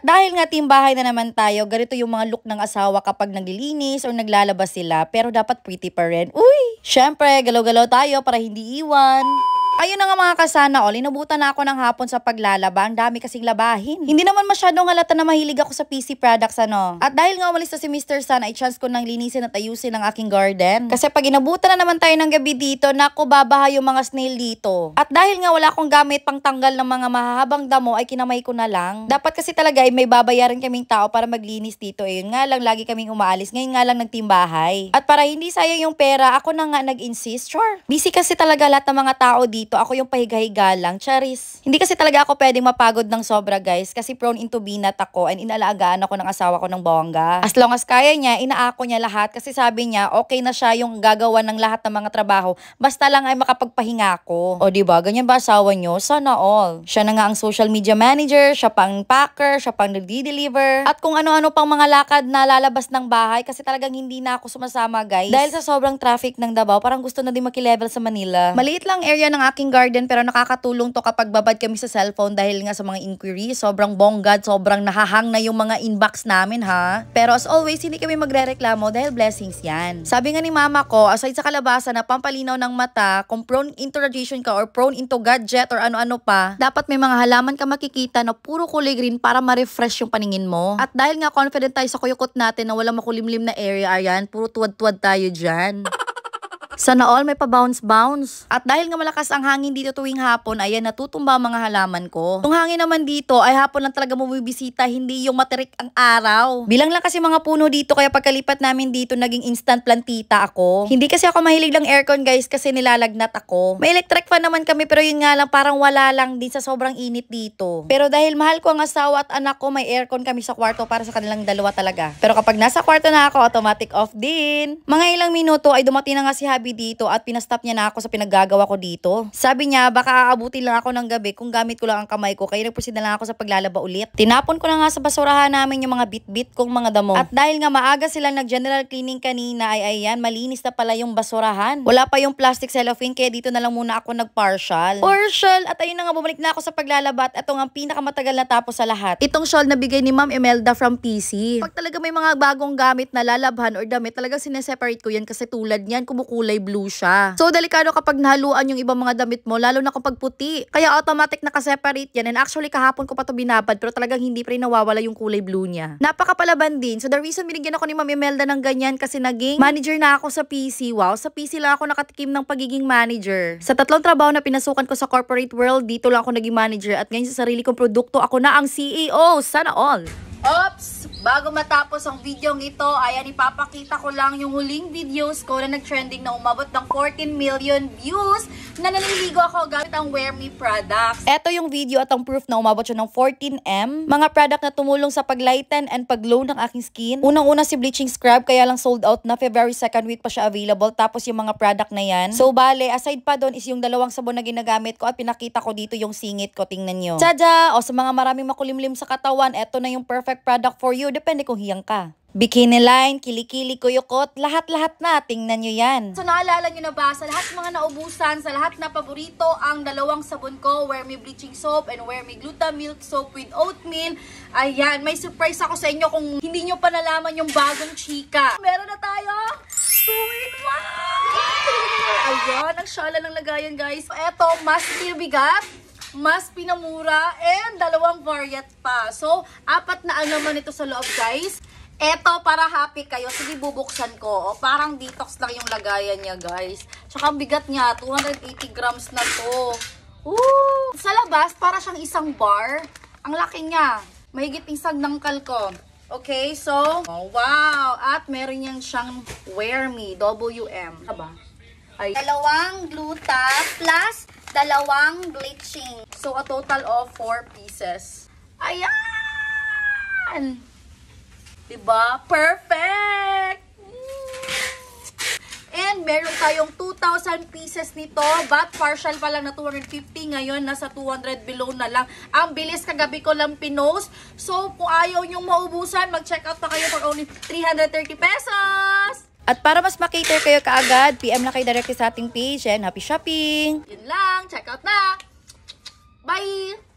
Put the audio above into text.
At dahil nga team bahay na naman tayo, ganito yung mga look ng asawa kapag naglilinis or naglalabas sila, pero dapat pretty pa rin. Uy! Syempre, galaw-galaw tayo para hindi iwan. Ayun na nga mga kasana all, inabutan na ako ng hapon sa paglalaba. Ang dami kasing labahin. Hindi naman masyadong halata na mahilig ako sa PC products ano. At dahil nga umalis na si Mr. Sun, ay chance ko nang linisin at ayusin ang aking garden. Kasi pag inabutan na naman tayo ng gabi dito, naku babaha yung mga snail dito. At dahil nga wala akong gamit pang tanggal ng mga mahahabang damo, ay kinamay ko na lang. Dapat kasi talaga ay may babayaran kaming tao para maglinis dito. Eh, yun nga lang, lagi kaming umaalis. Ngayon nga lang nagtimbahay. At para hindi sayang yung pera, ako na nga nag-insist. Sure. Busy kasi talaga lahat ng mga tao dito dito, ako yung pahiga-higa lang. Charis. Hindi kasi talaga ako pwedeng mapagod ng sobra, guys. Kasi prone into binat ako and inalagaan ako ng asawa ko ng bongga. As long as kaya niya, inaako niya lahat. Kasi sabi niya, okay na siya yung gagawa ng lahat ng mga trabaho. Basta lang ay makapagpahinga ako. O di ba ganyan ba asawa niyo? Sana all. Siya na nga ang social media manager, siya pang packer, siya pang nagdi-deliver. At kung ano-ano pang mga lakad na lalabas ng bahay. Kasi talagang hindi na ako sumasama, guys. Dahil sa sobrang traffic ng Davao, parang gusto na din makilevel sa Manila. Maliit lang area ng aking aking garden pero nakakatulong to kapag babad kami sa cellphone dahil nga sa mga inquiries. Sobrang bonggad, sobrang nahahang na yung mga inbox namin ha. Pero as always, hindi kami magre-reklamo dahil blessings yan. Sabi nga ni mama ko, aside sa kalabasa na pampalinaw ng mata, kung prone into radiation ka or prone into gadget or ano-ano pa, dapat may mga halaman ka makikita na puro kulay green para ma-refresh yung paningin mo. At dahil nga confident tayo sa kuyukot natin na walang makulimlim na area, ayan, puro tuwad-tuwad tayo dyan. Sana all may pa-bounce-bounce. At dahil nga malakas ang hangin dito tuwing hapon, ayan natutumba ang mga halaman ko. Yung hangin naman dito ay hapon lang talaga bumibisita, hindi yung materik ang araw. Bilang lang kasi mga puno dito, kaya pagkalipat namin dito, naging instant plantita ako. Hindi kasi ako mahilig lang aircon guys kasi nilalagnat ako. May electric fan naman kami pero yun nga lang parang wala lang din sa sobrang init dito. Pero dahil mahal ko ang asawa at anak ko, may aircon kami sa kwarto para sa kanilang dalawa talaga. Pero kapag nasa kwarto na ako, automatic off din. Mga ilang minuto ay dumating na nga si Habi dito at pinastop niya na ako sa pinaggagawa ko dito. Sabi niya, baka aabutin lang ako ng gabi kung gamit ko lang ang kamay ko kaya nagproceed na lang ako sa paglalaba ulit. Tinapon ko na nga sa basurahan namin yung mga bit-bit kong mga damo. At dahil nga maaga sila nag-general cleaning kanina ay ayan, malinis na pala yung basurahan. Wala pa yung plastic cellophane kaya dito na lang muna ako nag-partial. Partial! At ayun na nga, bumalik na ako sa paglalaba at ang pinakamatagal na tapos sa lahat. Itong shawl na bigay ni Ma'am Imelda from PC. Pag talaga may mga bagong gamit na lalabhan or damit, talagang sineseparate ko yan kasi tulad niyan, kumukulay blue siya. So, delikado kapag nahaluan yung ibang mga damit mo, lalo na kapag puti. Kaya automatic nakaseparate yan. And actually, kahapon ko pa to binabad, pero talagang hindi pa rin nawawala yung kulay blue niya. Napakapalaban din. So, the reason binigyan ako ni Mami Imelda ng ganyan kasi naging manager na ako sa PC. Wow, sa PC lang ako nakatikim ng pagiging manager. Sa tatlong trabaho na pinasukan ko sa corporate world, dito lang ako naging manager. At ngayon sa sarili kong produkto, ako na ang CEO. Sana all. Oops! Bago matapos ang video ito, ayan, ipapakita ko lang yung huling videos ko na nag-trending na umabot ng 14 million views na naniligo ako gamit ang Wear Me products. Ito yung video at ang proof na umabot siya ng 14M. Mga product na tumulong sa paglighten and paglow ng aking skin. Unang-una si bleaching scrub, kaya lang sold out na February 2nd week pa siya available. Tapos yung mga product na yan. So, bale, aside pa doon is yung dalawang sabon na ginagamit ko at pinakita ko dito yung singit ko. Tingnan nyo. Tada! O sa mga maraming makulimlim sa katawan, eto na yung perfect product for you depende kung hiyang ka. Bikini line, kilikili, kuyukot, lahat-lahat na. Tingnan nyo yan. So naalala nyo na ba, sa lahat mga naubusan, sa lahat na paborito, ang dalawang sabon ko, Wear Me Bleaching Soap and Wear Me Glutamilk Soap with Oatmeal. Ayan, may surprise ako sa inyo kung hindi nyo pa nalaman yung bagong chika. Meron na tayo! 2 in 1! Ayan, ang syala ng lagayan guys. Eto, mas bigat mas pinamura, and dalawang variant pa. So, apat na ang naman ito sa loob, guys. Eto, para happy kayo. Sige, bubuksan ko. O, parang detox lang yung lagayan niya, guys. Tsaka bigat niya, 280 grams na to. Woo! Sa labas, para siyang isang bar. Ang laki niya. Mahigit isang nangkal ko. Okay, so, oh, wow! At meron niyang siyang Wear Me, WM. Aba? Ay. Dalawang gluta plus dalawang bleaching. So, a total of 4 pieces. Ayan! Diba? Perfect! And meron tayong 2,000 pieces nito. But partial pa lang na 250. Ngayon, nasa 200 below na lang. Ang bilis kagabi ko lang pinost. So, kung ayaw nyong maubusan, mag-check out na kayo for only 330 pesos! At para mas makater kayo kaagad, PM na kayo directly sa ating page and happy shopping! Yun lang, check out na! Bye!